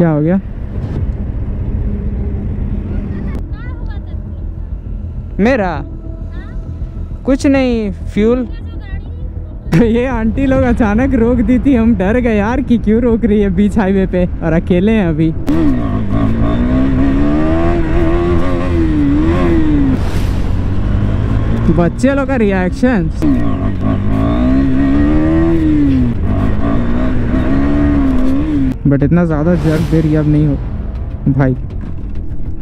क्या हो गया? मेरा? कुछ नहीं फ्यूल ये आंटी लोग अचानक रोक दी थी, हम डर गए यार कि क्यों रोक रही है बीच हाईवे पे, और अकेले हैं अभी। बच्चे लोग का रिएक्शन बट इतना ज़्यादा जर्क दे रही अब नहीं हो। भाई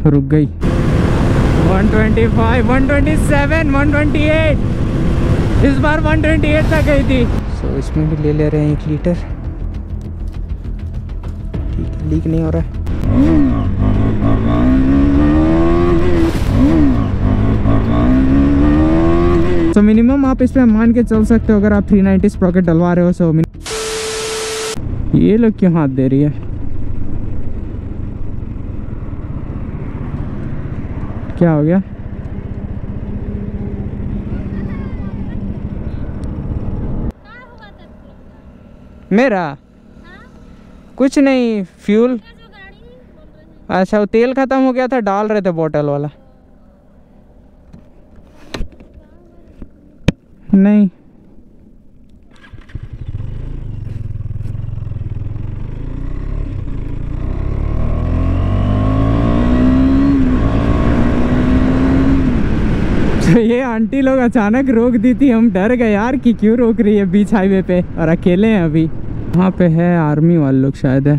रुक गई। 125, 127, 128 इस बार 128 तक गई थी। सो so, इसमें भी ले ले रहे हैं एक लीटर ठीक है लीक नहीं हो रहा है। तो मिनिमम आप इसमें मान के चल सकते हो अगर आप 390 स्प्रॉकेट डलवा रहे हो सो ये लोग क्यों हाथ दे रही है? क्या हो गया? मेरा? कुछ नहीं, फ्यूल। अच्छा वो तेल खत्म हो गया था, डाल रहे थे बोतल वाला। नहीं तो ये आंटी लोग अचानक रोक दी थी, हम डर गए यार कि क्यों रोक रही है बीच हाईवे पे और अकेले हैं अभी। वहाँ पे है आर्मी वाले लोग शायद है।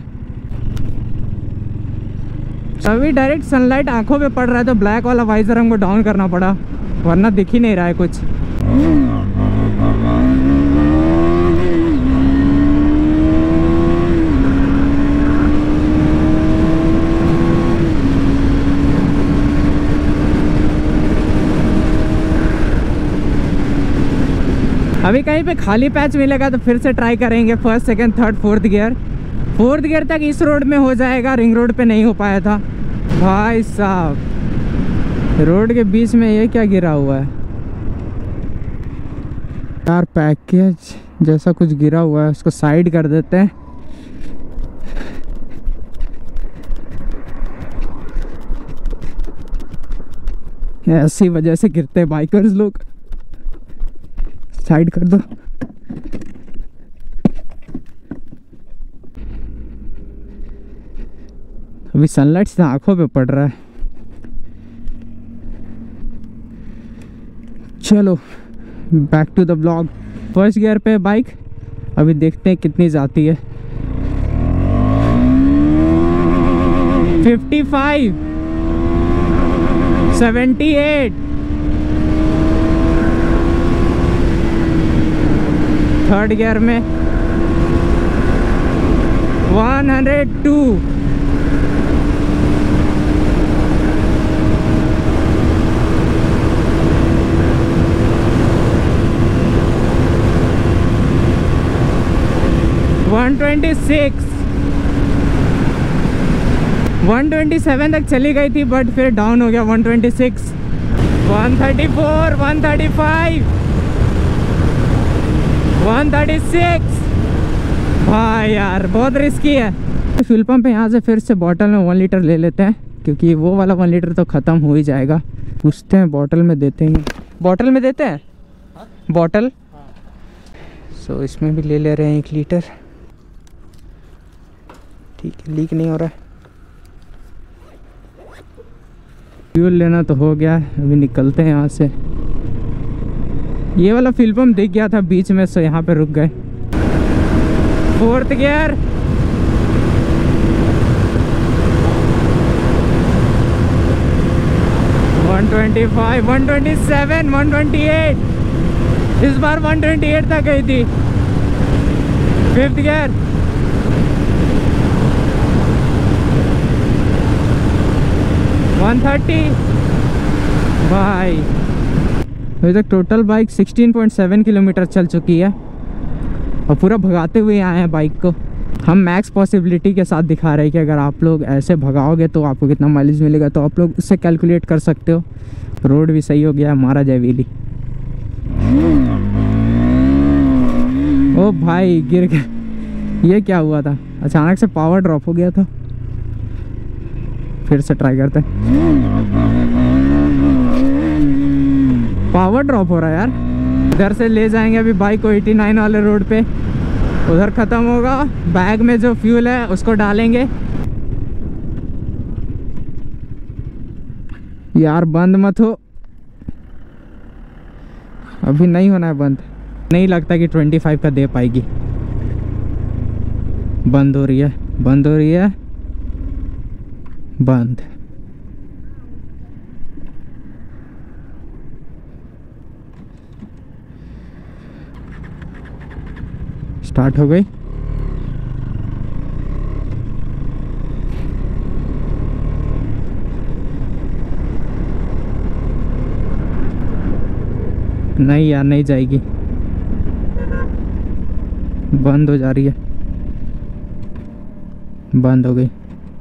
अभी डायरेक्ट सनलाइट आँखों पे पड़ रहा है तो ब्लैक वाला वाइजर हमको डाउन करना पड़ा, वरना दिख ही नहीं रहा है कुछ। अभी कहीं पे खाली पैच मिलेगा तो फिर से ट्राई करेंगे first second third fourth gear fourth gear तक इस रोड में हो जाएगा रिंग रोड पे नहीं हो पाया था। भाई साहब रोड के बीच में ये क्या गिरा हुआ है? यार पैकेज जैसा कुछ गिरा हुआ है, उसको साइड कर देते हैं। ऐसी वजह से गिरते हैं बाइकर्स लोग। साइड कर दो। अभी सनलाइट सीधा आँखों पे पड़ रहा है। चलो back to the blog first gear पे बाइक अभी देखते हैं कितनी जाती है। 55 78 थर्ड गियर में 102 126 127 तक चली गई थी, बट फिर डाउन हो गया 126 134 135 136 भाई यार बहुत रिस्की है। फ्यूल पंप यहाँ से फिर से बॉटल में वन लीटर ले लेते हैं क्योंकि वो वाला वन लीटर तो ख़त्म हो ही जाएगा। पूछते हैं बॉटल में देते हैं। बॉटल में देते हैं? बॉटल सो so, इसमें भी ले ले रहे हैं एक लीटर ठीक है लीक नहीं हो रहा है। फ्यूल लेना तो हो गया अभी निकलते हैं यहाँ से। ये वाला फ्यूल पंप दिख गया था, बीच में सो यहाँ पे रुक गए। Fourth gear one twenty five one twenty seven one twenty eight इस बार वन ट्वेंटी एट तक गई थी। फिफ्थ गियर वन थर्टी भाई। अभी तक टोटल बाइक 16.7 किलोमीटर चल चुकी है। और पूरा भगाते हुए आए हैं बाइक को। हम मैक्स पॉसिबिलिटी के साथ दिखा रहे हैं कि अगर आप लोग ऐसे भगाओगे तो आपको कितना माइलेज मिलेगा। तो आप लोग उससे कैलकुलेट कर सकते हो। रोड भी सही हो गया, हमारा जयवीली। ओ भाई, गिर गया। ये क्या हुआ था? अचानक से पावर ड्रॉप हो गया था। फिर से ट्राई करते हैं। पावर ड्रॉप हो रहा है यार। इधर से ले जाएँगे अभी बाइक को 89 वाले रोड पे। उधर ख़त्म होगा। बैग में जो फ्यूल है, उसको डालेंगे। यार, बंद मत हो। अभी नहीं होना है बंद। नहीं लगता कि 25 का दे पाएगी। बंद हो रही है, बंद हो रही है। बंद। स्टार्ट हो गई। नहीं यार, नहीं जाएगी। बंद हो जा रही है। बंद हो गई।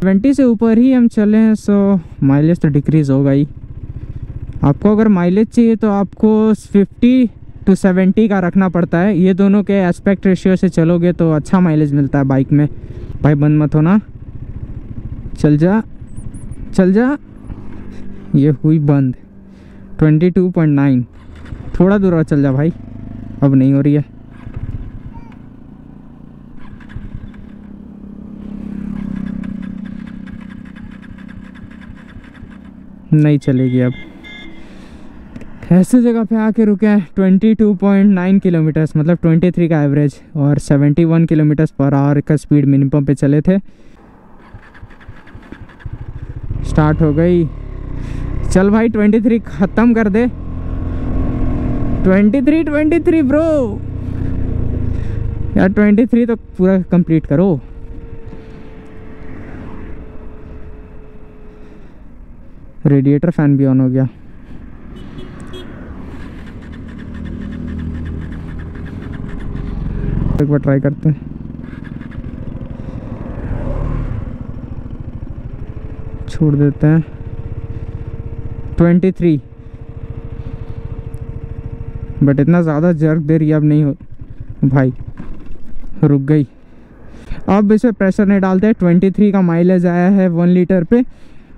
ट्वेंटी से ऊपर ही हम चले हैं सो माइलेज तो डिक्रीज़ ही आपको अगर माइलेज चाहिए तो आपको 50 टू 70 का रखना पड़ता है। ये दोनों के एस्पेक्ट रेशियो से चलोगे तो अच्छा माइलेज मिलता है बाइक में। भाई बंद मत होना। चल जा। चल जा। ये हुई बंद। 22.9 थोड़ा दूर और चल जा भाई। अब नहीं हो रही है। नहीं चलेगी अब। ऐसे जगह पे आके रुके हैं 22.9 किलोमीटर्स मतलब 23 का एवरेज और 71 किलोमीटर्स पर आवर का स्पीड मिनिमम पे चले थे। स्टार्ट हो गई। चल भाई 23 ख़त्म कर दे। 23 23 ब्रो यार 23 तो पूरा कंप्लीट करो। रेडिएटर फ़ैन भी ऑन हो गया। एक बार ट्राई करते हैं। छोड़ देते हैं। ट्वेंटी थ्री बट इतना ज़्यादा जर्क दे रही अब नहीं हो भाई, रुक गई। अब इसे प्रेशर नहीं डालते। ट्वेंटी थ्री का माइलेज आया है वन लीटर पे।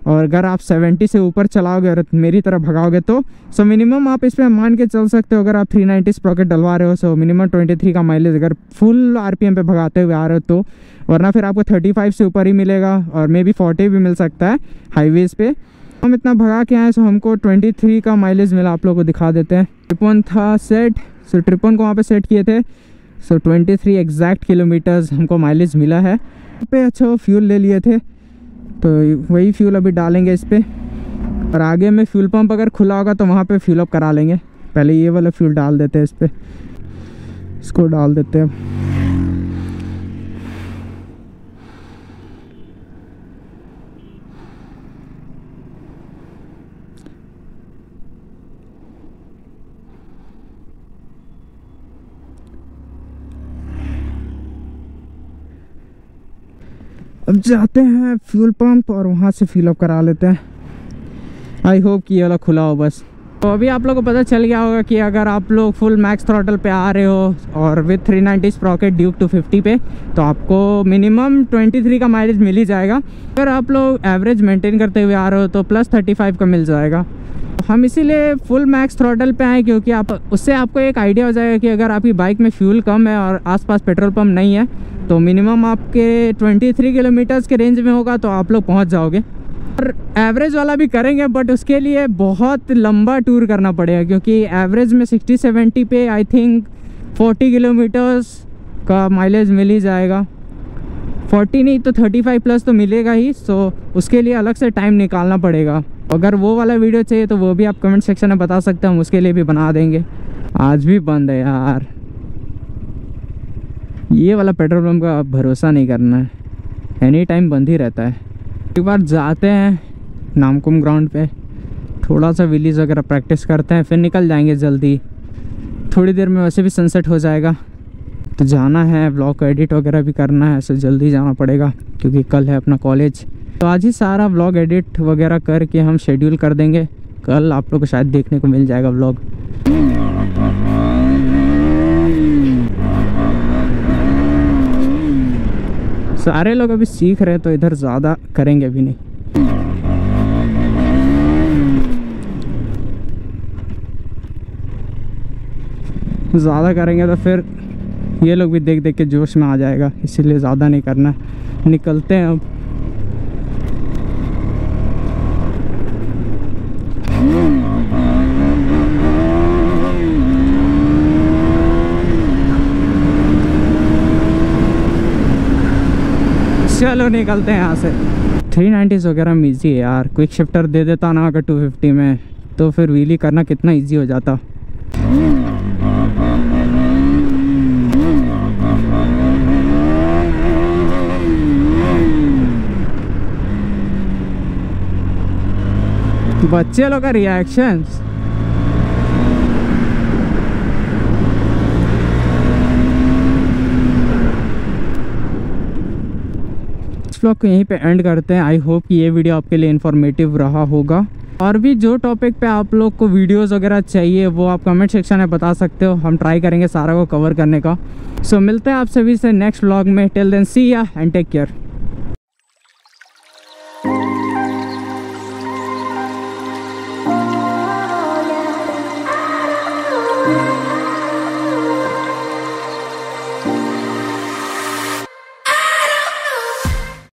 और अगर आप 70 से ऊपर चलाओगे और मेरी तरह भगाओगे तो सो मिनिमम आप इस पर मान के चल सकते हो। अगर आप 390 स्प्रॉकेट डलवा रहे हो सो मिनिमम 23 का माइलेज अगर फुल आरपीएम पे भगाते हुए आ रहे हो तो वरना फिर आपको 35 से ऊपर ही मिलेगा और मे बी फोर्टी भी मिल सकता है हाईवेज़ पे। हम इतना भगा के आए सो हमको 23 का माइलेज मिला। आप लोग को दिखा देते हैं। ट्रिपन था सेट सो ट्रिपन को वहाँ पर सेट किए थे। सो 23 एग्जैक्ट किलोमीटर्स हमको माइलेज मिला है। पे अच्छा फ्यूल ले लिए थे। तो वही फ्यूल अभी डालेंगे इस पर और आगे में फ्यूल पंप अगर खुला होगा तो वहाँ पे फ्यूल अप करा लेंगे। पहले ये वाला फ्यूल डाल देते हैं इस पर इसको डाल देते हैं। जाते हैं फ्यूल पंप और वहाँ से फिलअप करा लेते हैं। आई होप कि ये वाला खुला हो बस। तो अभी आप लोग को पता चल गया होगा कि अगर आप लोग फुल मैक्स थ्रॉटल पे आ रहे हो और with 390 ninety sprocket Duke two fifty पे तो आपको मिनिमम 23 का माइलेज मिल ही जाएगा। अगर आप लोग एवरेज मेंटेन करते हुए आ रहे हो तो प्लस 35 का मिल जाएगा। हम इसीलिए फुल मैक्स थ्रॉटल पे आए क्योंकि आप, उससे आपको एक आइडिया हो जाएगा कि अगर आपकी बाइक में फ्यूल कम है और आसपास पेट्रोल पंप नहीं है तो मिनिमम आपके 23 किलोमीटर्स के रेंज में होगा तो आप लोग पहुँच जाओगे। और एवरेज वाला भी करेंगे बट उसके लिए बहुत लंबा टूर करना पड़ेगा, क्योंकि एवरेज में 60 70 पे आई थिंक 40 किलोमीटर्स का माइलेज मिल ही जाएगा। 40 नहीं तो 35 प्लस तो मिलेगा ही सो उसके लिए अलग से टाइम निकालना पड़ेगा। अगर वो वाला वीडियो चाहिए तो वो भी आप कमेंट सेक्शन में बता सकते हैं, हम उसके लिए भी बना देंगे। आज भी बंद है यार। ये वाला पेट्रोल पम्प का भरोसा नहीं करना है। एनी टाइम बंद ही रहता है। एक बार जाते हैं नामकुम ग्राउंड पे। थोड़ा सा विलीज वगैरह प्रैक्टिस करते हैं, फिर निकल जाएँगे जल्दी। थोड़ी देर में वैसे भी सनसेट हो जाएगा। तो जाना है ब्लॉग एडिट वगैरह भी करना है, ऐसे जल्दी जाना पड़ेगा, क्योंकि कल है अपना कॉलेज तो आज ही सारा व्लॉग एडिट वगैरह करके हम शेड्यूल कर देंगे। कल आप लोग को शायद देखने को मिल जाएगा व्लॉग सारे लोग अभी सीख रहे हैं तो इधर ज़्यादा करेंगे भी नहीं। ज़्यादा करेंगे तो फिर ये लोग भी देख देख के जोश में आ जाएगा, इसीलिए ज़्यादा नहीं करना। निकलते हैं अब। चलो निकलते हैं यहाँ से। थ्री नाइन्टीज़ वगैरह में ईजी है यार। क्विक शिफ्टर दे देता ना अगर टू फिफ्टी में। तो फिर व्हीली करना कितना ईजी हो जाता। बच्चे लोग का रिएक्शंस ब्लॉग को यहीं पे एंड करते हैं। आई होप कि ये वीडियो आपके लिए इन्फॉर्मेटिव रहा होगा। और भी जो टॉपिक पे आप लोग को वीडियोस वगैरह चाहिए वो आप कमेंट सेक्शन में बता सकते हो। हम ट्राई करेंगे सारा को कवर करने का। सो so, मिलते हैं आप सभी से नेक्स्ट ब्लॉग में। Till then see ya and take care